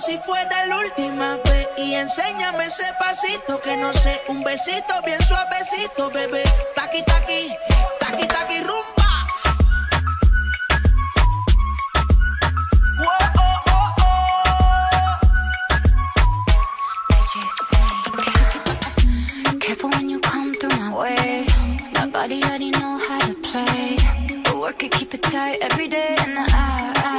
Si fuera la última vez y enséñame ese pasito que no sé, un besito bien suavecito, bebé. Taqui taqui, taqui taqui. My body already know how to play. But work it, keep it tight every day. And I, I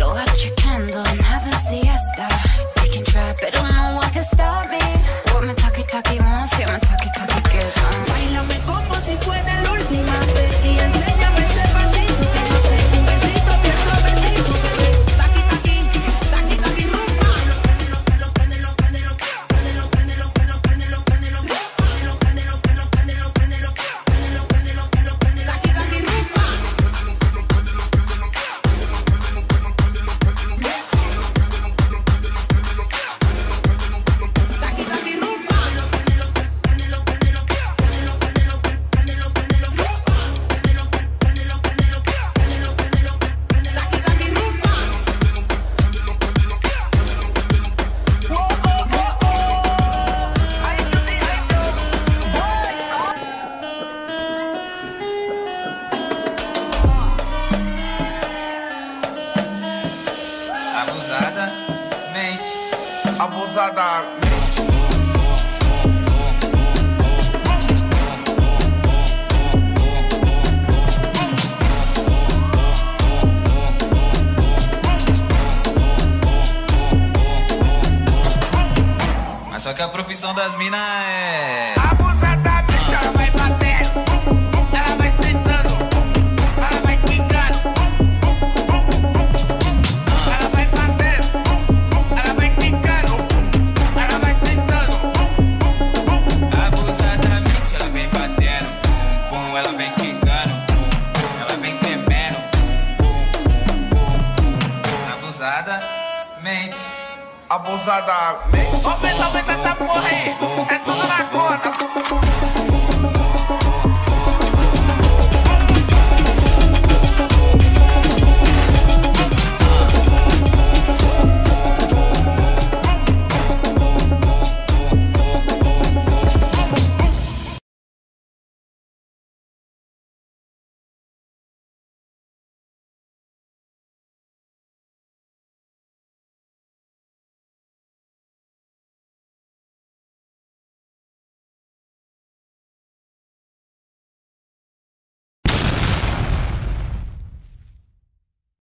Blow out your candles and have a siesta. They can try, but don't know what can stop me. What my talkie talkie Abusada, mente. Abusada. Mas só que a profissão das minas é. Abusadamente. Abusadamente. Aumenta, aumenta essa porra aí. É tudo na conta.